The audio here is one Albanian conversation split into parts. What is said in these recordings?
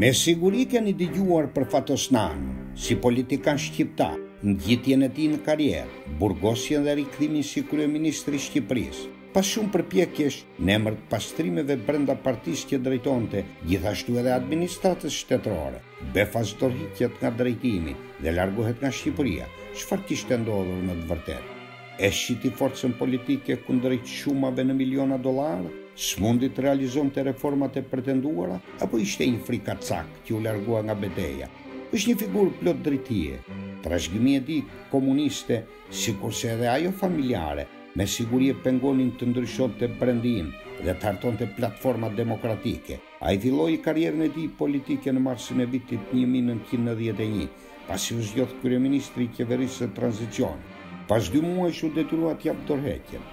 Me siguri keni dëgjuar për Fatos Nanon, si politikan shqiptar, ngjitjen e tij në karrierë, burgosjen dhe rikthimin si kryeministër i Shqipërisë, pas shumë përpjekjesh në emër të pastrimeve brenda partisë që drejtonte, gjithashtu edhe administratës shtetërore, befas dorëhiqet nga drejtimi dhe largohet nga Shqipëria, çfarë kishte ndodhur në të vërtetë. E shiti forcën politike kundrejt shumave në miliona dollarë? S'mundi të realizonte reformat e pretenduara? Apo ishte një frikacak që u largua nga beteja? Është një figurë plot drejtie. Trashëgimia e tij komuniste, sikurse edhe ajo familjare, me siguri e pengonin të ndryshonte brendinë dhe të hartonte platforma demokratike. Ai filloi karrierën e tij politike në marsin e vitit 1991, Pasi u zgjodh kryeministër i qeverisë së tranzicionit, pas dy muajsh u detyrua të japë dorëheqjen.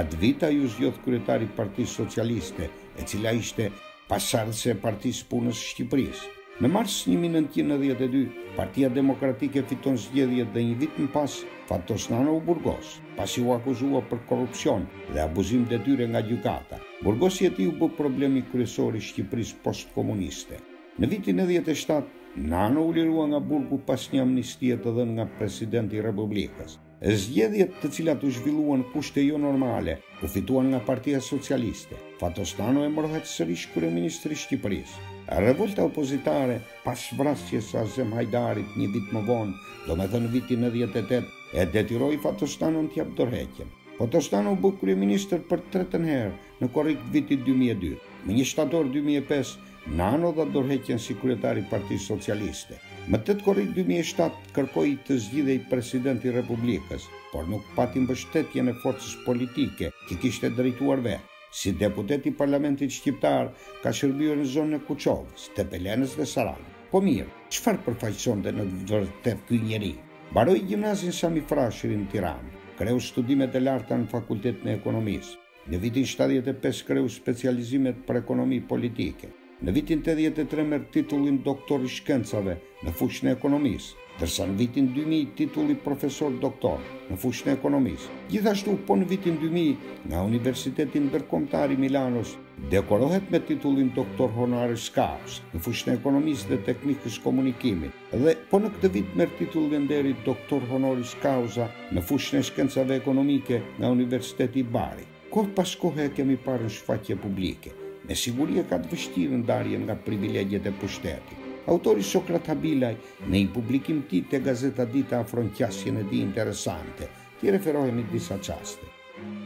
Atë vit ai u zgjodh kryetar i Partisë Socialiste, e cila ishte pasardhëse e Partisë së Punës së Shqipërisë. Në mars një mijë e nëntëqind e nëntëdhjetë e dy, Partia Demokratike fiton zgjedhjet dhe një vit më pas, Fatos Nano u burgos, pasi u akuzua për korrupsion dhe abuzim detyre nga gjykata. Burgosja e tij u bë problemi kryesor i Shqipërisë postkomuniste. Në vitin nëntëdhjetë e shtatë, Nano u lirua nga burgu pas një amnistie të dhënë nga presidenti i Republikës. Zgjedhjet, të cilat u zhvilluan në kushte jo normale, u fituan nga Partia Socialiste. Fatos Nano emërohet sërish kryeministër i Shqipërisë. Revolta opozitare, pas vrasjes së Azem Hajdarit një vit më vonë, domethënë në vitin nëntëdhjetë e tetë, e detyroi Fatos Nanon të japë dorëheqjen. Fatos Nano u bë kryeministër për të tretën herë, Në korrik të vitit dy mijë e dy, më një shtator dy mijë e pesë, Nano dha dorëheqjen si kryetar i Partisë Socialiste. Më tetë korrik dy mijë e shtatë, kërkoi të zgjidhej president i Republikës, por nuk pati mbështetjen e forcës politike që kishte drejtuar vetë. Si deputet i parlamentit shqiptar, ka shërbyer në zonën e Kuçovës, Tepelenës dhe Sarandë. Po mirë, çfarë përfaqësonte në të vërtetë ky njeri? Mbaroi gjimnazin Sami Frashëri në Tiranë, kreu studimet e larta në Fakultetin e Ekonomisë, Në vitin shtatëdhjetë e pesë kreu specializimet për ekonomi politike. Në vitin tetëdhjetë e tre merr titullin doktor i shkencave në fushën e ekonomisë, ndërsa në vitin dy mijë titulli profesor doktor në fushën e ekonomisë. Gjithashtu, po në vitin dy mijë, nga Universiteti Ndërkombëtar i Milanos, dekorohet me titullin doktor honoris causa në fushën e ekonomisë dhe teknikës komunikimit. Dhe po në këtë vit merr titullin e nderit Doctor Honoris Causa në fushën e Shkencave Ekonomike nga Universiteti i Barit. Kohë pas kohe e kemi parë në shfaqje publike. Me siguri e ka të vështirë ndarjen nga privilegjet e pushtetit. Autori Sokrat Habilaj, në një publikim të tij te gazeta Dita afron qasjen e tij interesante. T'i referohemi disa çaste.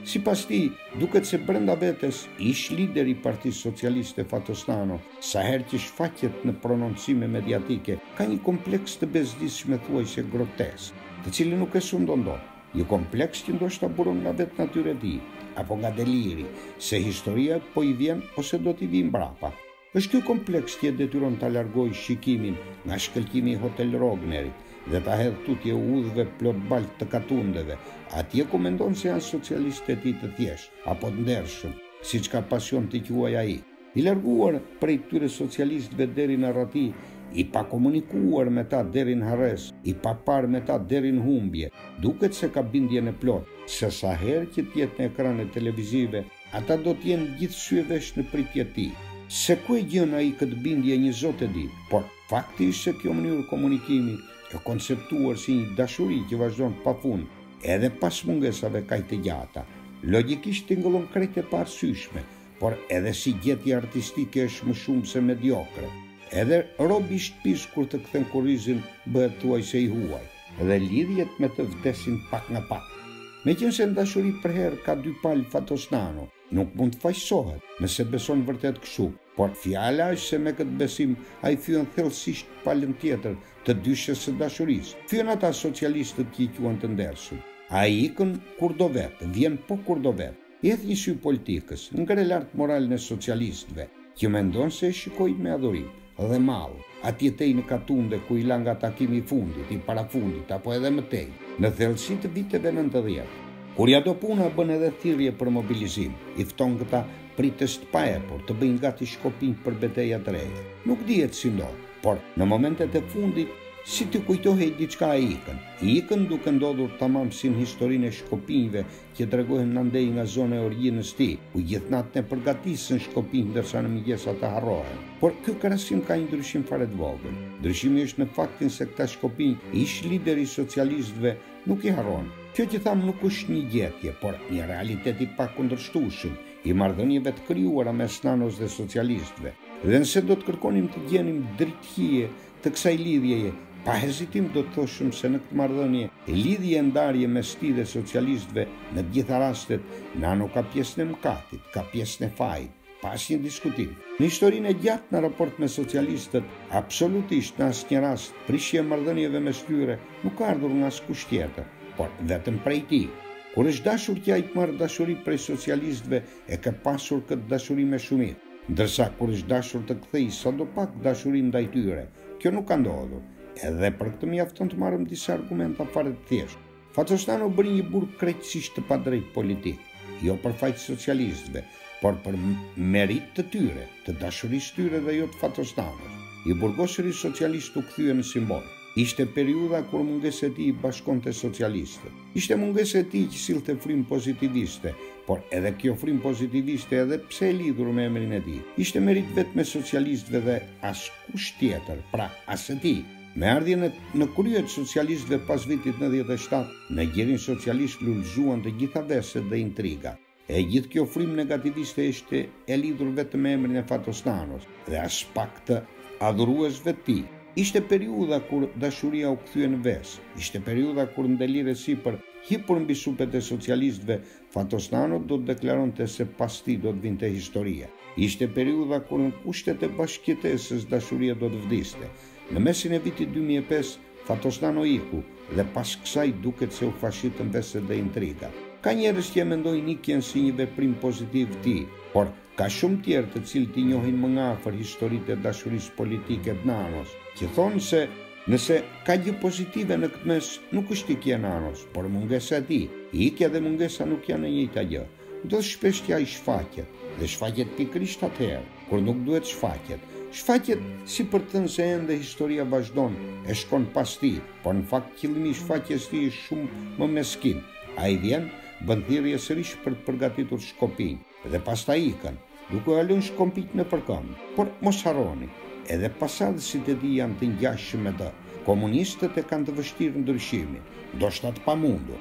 Sipas tij, duket se brenda vetes, ish-lideri i Partisë Socialiste Fatos Nano, sa herë që shfaqet në prononcime mediatike, ka një kompleks të bezdisshëm thuajse grotesk, të cilin nuk e sundon dot. Një kompleks që ndoshta buron nga vetë natyra e tij, apo nga deliri, se historia po i vjen ose do t'i vijë mbrapa. Është ky kompleks që e detyron të largojë shikimin nga shkëlqimi i Hotel Rognerit dhe ta hedhë tutje udhëve plot baltë të katundeve, atje ku mendon se janë socialistët e tij të thjeshtë, apo të ndershëm, siç ka pasion t'i quajë ai. I larguar prej këtyre socialistëve deri në arrati, i pakomunikuar me ta deri në harresë, i paparë me ta deri në humbje, duket se ka bindjen e plotë se sa herë që të jetë në ekranet televizive, Ata do të jenë gjithë sy e vesh në pritje të tij. Se ku e gjen ai këtë bindje një Zot e di, por fakti është se kjo mënyrë komunikimi e konceptuar si një dashuri që vazhdon pa fund edhe pas mungesave kaq të gjata, logjikisht tingëllon krejt e paarsyeshme, por edhe si gjetje artistike është më shumë se mediokre. Edhe robi i shtëpisë kur të kthen kurrizin bëhet thuajse i huaj. dhe lidhjet me të vdesin pak nga pak. Meqenëse në dashuri përherë ka dy palë Fatos Nano, nuk mund të fajësohet, nëse beson vërtet kështu, por fjala është se me këtë besim ai fyen thellësisht palën tjetër të dyshes së dashurisë, fyen ata socialistët që i quan të ndershëm. Ai ikën kur do vetë, vjen po kur do vetë. Hedh një sy politikës, ngre lart moralin e socialistëve, që mendon se e shikojnë me adhurim, dhe mall, atje tej në katunde ku i la nga takimi i fundit, i parafundit, apo edhe më tej, në thellësi të viteve nëntëdhjetë. Kur ia do puna bën edhe thirrje për mobilizim, i fton këta pritës të paepur, të bëjnë gati shkopinjtë për beteja të reja. Nuk dihet si ndodh, por, në momentet e fundit, si t'i kujtohej diçka ai ikën. Ikën duke ndodhur tamam si në historinë e shkopinjve që tregohen andej nga zona e origjinës së tij, ku gjithë natën e përgatisin shkopinjtë ndërsa në mëngjes ata harrohen. Por ky krahasim ka një ndryshim fare të vogël. Ndryshimi është në faktin se këta shkopinj, ish-lideri i socialistëve nuk i harron. Kjo që thamë nuk është një gjetje, por një realitet i pakundërshtueshëm i marrëdhënieve të krijuara mes Nanos dhe socialistëve. Dhe nëse do të kërkonim të gjenim dritëhijet të kësaj lidhjeje, pa hezitim do të thoshim se në këtë marrëdhënie, lidhje e ndarje mes tij dhe socialistëve në të gjitha rastet, Nano ka pjesën e mëkatit, ka pjesën e fajit, pa asnjë diskutim. Në historinë e gjatë në raport me socialistët, absolutisht në asnjë rast, prishja e marrëdhënieve mes tyre nuk ka ardhur nga askush tjetër, por vetëm prej tij. Kur është dashur që ai të marrë dashuri prej socialistëve, E ka pasur këtë dashuri me shumicë, ndërsa kur është dashur të kthejë sadopak dashurinë ndaj tyre, kjo nuk ka ndodhur. Edhe për këtë mjafton të marrim disa argumenta fare të thjeshtë. Fatos Nano bëri një burg krejtësisht të padrejtë politik, jo për faj të socialistëve, por për meritë të tyre, të dashurisë së tyre dhe jo të Fatos Nanos. I burgosuri socialist u kthye në simbol. Ishte periudha kur mungesa e tij i bashkonte socialistët. Ishte mungesa e tij që sillte frymë pozitiviste, por edhe kjo frymë pozitiviste edhe pse e lidhur me emrin e tij, ishte meritë vetëm e socialistëve dhe askush tjetër, pra as e tij. Me ardhjen në krye të socialistëve pas vitit nëntëdhjetë e shtatë, në gjirin socialist lulëzuan të gjitha veset dhe intrigat. E gjithë kjo frymë negativiste ishte e lidhur vetëm me emrin e Fatos Nanos dhe aspak të adhuruesve të tij. Ishte periudha kur dashuria u kthye në ves, ishte periudha kur në delir e sipër, hipur mbi supet e socialistëve, Fatos Nano do të deklaronte se pas tij do të vinte historia. Ishte periudha kur në kushtet e bashkëjetesës dashuria do të vdiste, Në mesin e vitit dy mijë e pesë, Fatos Nano iku dhe pas kësaj duket se u fashitën veset dhe intrigat. Ka njerëz që e mendojnë ikjen si një veprim pozitiv të tij, por ka shumë tjerë të cilët i njohin më nga afër historitë e dashurisë politike të Nanos, që thonë se nëse ka gjë pozitive në këtë mes nuk është ikja e Nanos, por mungesa e tij. Ikja dhe mungesa nuk janë e njëjta gjë. Ndodh shpesh që ai shfaqet, dhe shfaqet pikërisht atëherë, kur nuk duhet të shfaqet. Shfaqet si për të thënë se ende historia vazhdon e shkon pas tij, por në fakt qëllimi i shfaqjes së tij është shumë më meskin. Ai vjen, bën thirrje sërish për të përgatitur shkopinj, dhe pastaj ikën, duke ua lënë shkopinjtë nëpër këmbë. Por, mos harroni, edhe pasardhësit e tij janë të ngjashëm me të. Komunistët e kanë të vështirë ndryshimin, ndoshta të pamundur.